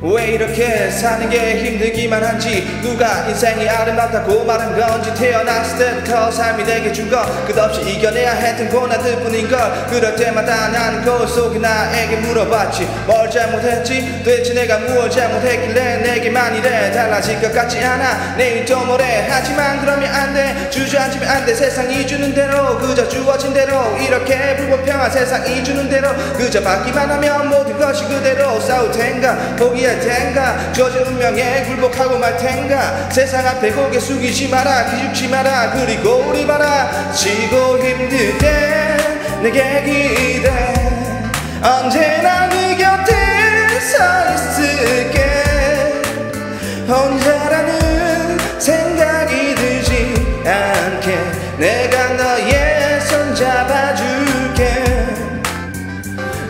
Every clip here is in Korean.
왜 이렇게 사는 게 힘들기만 한지? 누가 인생이 아름답다고 말한 건지 태어났을 때부터 삶이 내게 준 거 끝없이 이겨내야 했던 고난들 뿐인걸 그럴 때마다 나는 거울 속에 나에게 물어봤지. 뭘 잘못했지? 도대체 내가 무엇 잘못했길래 내게만 이래? 달라질 것 같지 않아. 내일 또 모레 하지만 그러면 안돼. 주저앉으면 안돼. 세상이 주는 대로 그저 주어진 대로. 이렇게 불공평한 세상이 주는 대로. 그저 받기만 하면 모든 것이 그대로 싸울 텐가? 포기 할 텐가? 주어진 운명에 굴복하고 말 텐가? 세상 앞에 고개 숙이지 마라 기죽지 마라. 그리고 우리 봐라 지고 힘들 때 내게 기대. 언제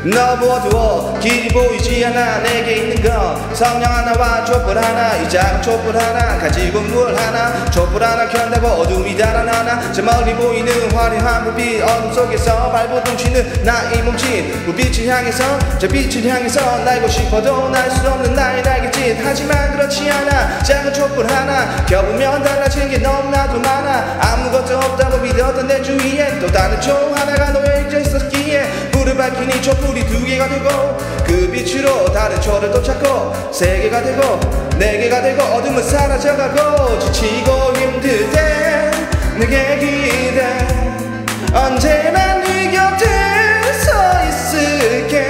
너보아도 길이 보이지 않아. 내게 있는 건 성냥 하나와 촛불 하나. 이 작은 촛불 하나 가지고 물 하나. 촛불 하나 켠다고 어둠이 달아나나. 저 멀리 보이는 화려한 불빛 어둠 속에서 발버둥 치는 나의 몸짓. 불빛을 향해서 저 빛을 향해서 날고 싶어도 날 수 없는 나의 날개짓. 하지만 그렇지 않아. 작은 촛불 하나. 켜보면 달라진 게 너무나도 많아. 아무것도 없다고 믿었던 내 주위에 또 다른 총 하나가 놓여져 있었기에 밝히니 촛불이 두 개가 되고 그 빛으로 다른 초를 또 찾고 세 개가 되고 네 개가 되고 어둠은 사라져가고 지치고 힘들 때 내게 기대. 언제나 네 곁에 서 있을게.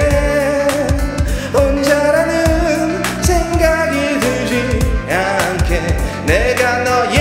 혼자라는 생각이 들지 않게 내가 너의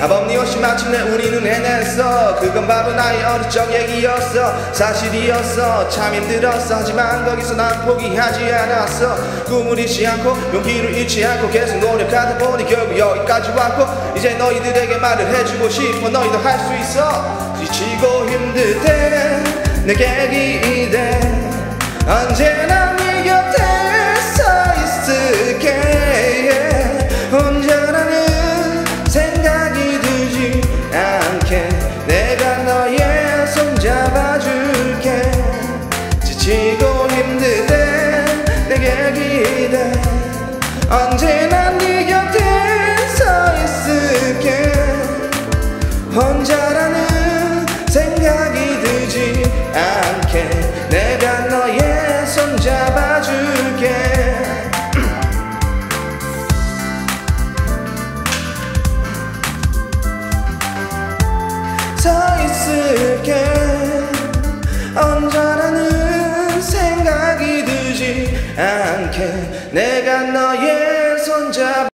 아버님 없이 마침내 우리는 해냈어. 그건 바로 나의 어릴 적 얘기였어. 사실이었어. 참 힘들었어. 하지만 거기서 난 포기하지 않았어. 꿈을 잃지 않고 용기를 잃지 않고 계속 노력하다 보니 결국 여기까지 왔고 이제 너희들에게 말을 해주고 싶어. 너희도 할 수 있어. 지치고 힘들 때 내게 기대 언제나 잡아줄게. 지치고 힘들 때 내게 기대. 언제나 네 곁에 서 있을게. 혼자라는 생각이 들지 않게. 내가 너의 손 잡아줄게. 서 있을게 언제라는 생각이 들지 않게 내가 너의 손 잡아